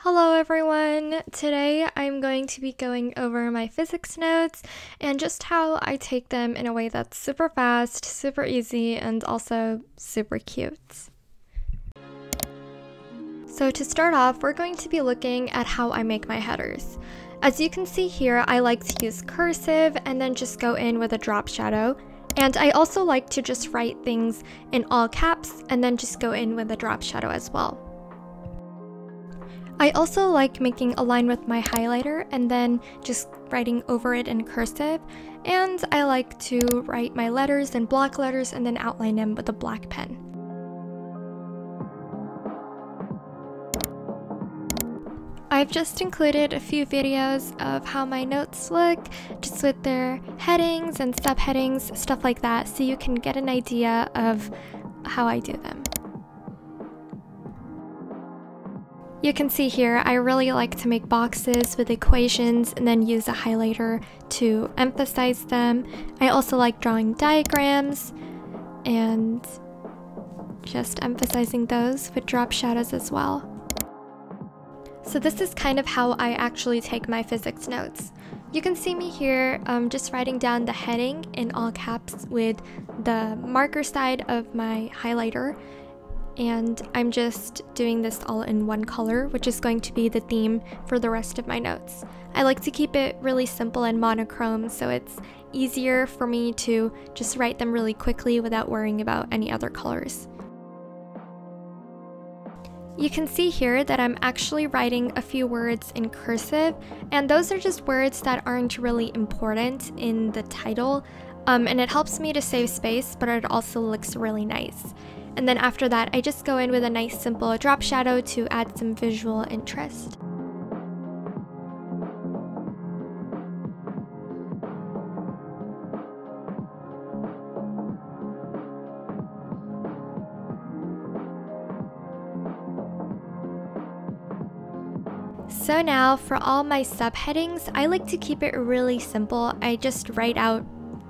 Hello everyone! Today I'm going to be going over my physics notes and just how I take them in a way that's super fast, super easy, and also super cute. So to start off, we're going to be looking at how I make my headers. As you can see here, I like to use cursive and then just go in with a drop shadow. And I also like to just write things in all caps and then just go in with a drop shadow as well. I also like making a line with my highlighter and then just writing over it in cursive. And I like to write my letters in block letters and then outline them with a black pen. I've just included a few videos of how my notes look, just with their headings and subheadings, stuff like that, so you can get an idea of how I do them. You can see here, I really like to make boxes with equations and then use a highlighter to emphasize them. I also like drawing diagrams and just emphasizing those with drop shadows as well. So this is kind of how I actually take my physics notes. You can see me here um, just writing down the heading in all caps with the marker side of my highlighter and I'm just doing this all in one color, which is going to be the theme for the rest of my notes. I like to keep it really simple and monochrome so it's easier for me to just write them really quickly without worrying about any other colors. You can see here that I'm actually writing a few words in cursive, and those are just words that aren't really important in the title, um, and it helps me to save space, but it also looks really nice. And then after that, I just go in with a nice simple drop shadow to add some visual interest. So now for all my subheadings, I like to keep it really simple. I just write out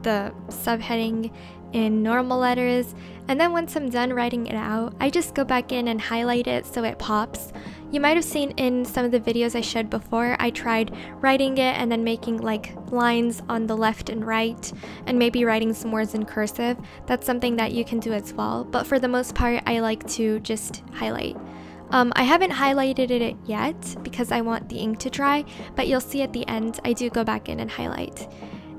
the subheading in normal letters, and then once I'm done writing it out, I just go back in and highlight it so it pops. You might have seen in some of the videos I showed before, I tried writing it and then making like lines on the left and right, and maybe writing some words in cursive. That's something that you can do as well, but for the most part, I like to just highlight. Um, I haven't highlighted it yet because I want the ink to dry, but you'll see at the end I do go back in and highlight.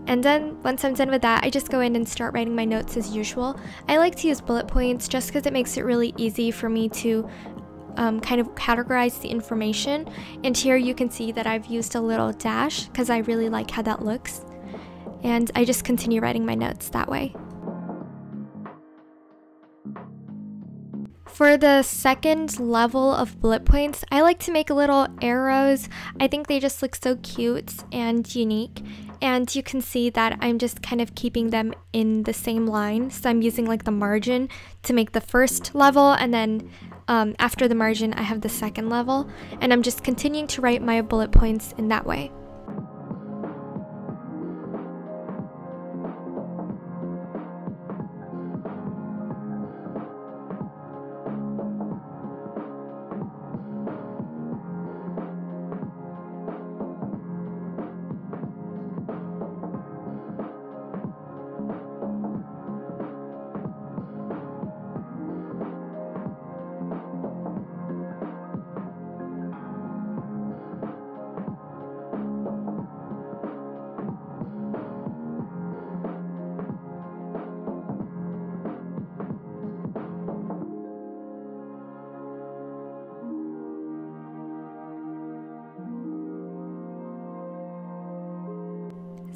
And then once I'm done with that, I just go in and start writing my notes as usual. I like to use bullet points just because it makes it really easy for me to um, kind of categorize the information. And here you can see that I've used a little dash because I really like how that looks. And I just continue writing my notes that way. For the second level of bullet points, I like to make little arrows. I think they just look so cute and unique and you can see that I'm just kind of keeping them in the same line. So I'm using like the margin to make the first level and then um, after the margin I have the second level and I'm just continuing to write my bullet points in that way.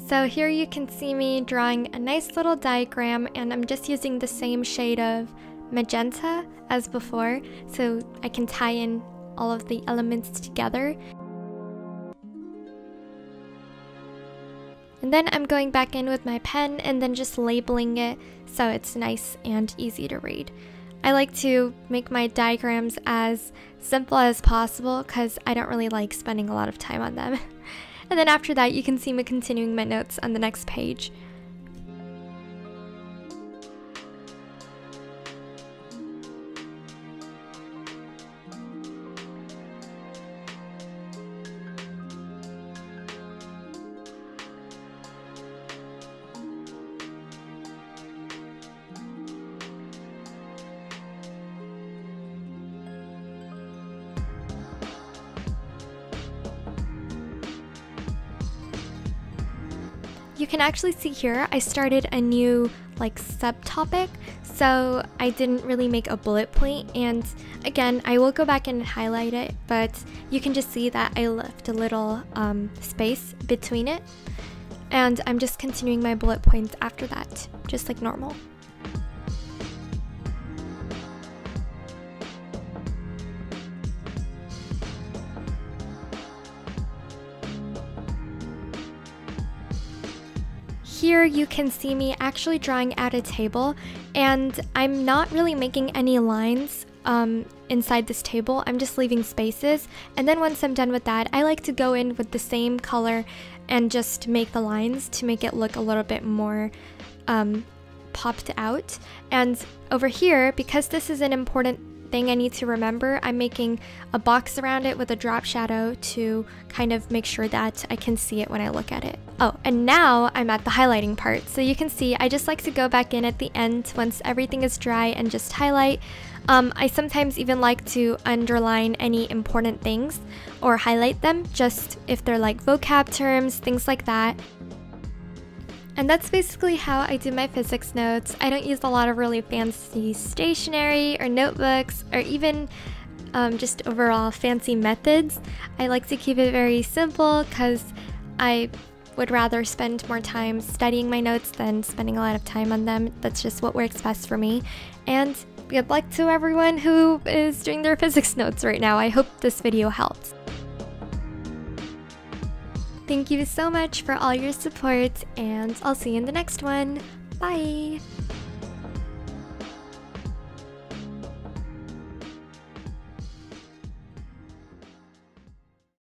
So here you can see me drawing a nice little diagram and I'm just using the same shade of magenta as before so I can tie in all of the elements together. And then I'm going back in with my pen and then just labeling it so it's nice and easy to read. I like to make my diagrams as simple as possible because I don't really like spending a lot of time on them. And then after that, you can see me continuing my notes on the next page. You can actually see here, I started a new like subtopic, so I didn't really make a bullet point. And again, I will go back and highlight it, but you can just see that I left a little um, space between it. And I'm just continuing my bullet points after that, just like normal. Here you can see me actually drawing out a table and I'm not really making any lines um, inside this table. I'm just leaving spaces and then once I'm done with that I like to go in with the same color and just make the lines to make it look a little bit more um, popped out. And over here, because this is an important thing I need to remember, I'm making a box around it with a drop shadow to kind of make sure that I can see it when I look at it. Oh, and now I'm at the highlighting part. So you can see I just like to go back in at the end once everything is dry and just highlight. Um, I sometimes even like to underline any important things or highlight them just if they're like vocab terms, things like that. And that's basically how I do my physics notes. I don't use a lot of really fancy stationery or notebooks or even um, just overall fancy methods. I like to keep it very simple because I would rather spend more time studying my notes than spending a lot of time on them. That's just what works best for me. And good luck to everyone who is doing their physics notes right now. I hope this video helped. Thank you so much for all your support, and I'll see you in the next one. Bye!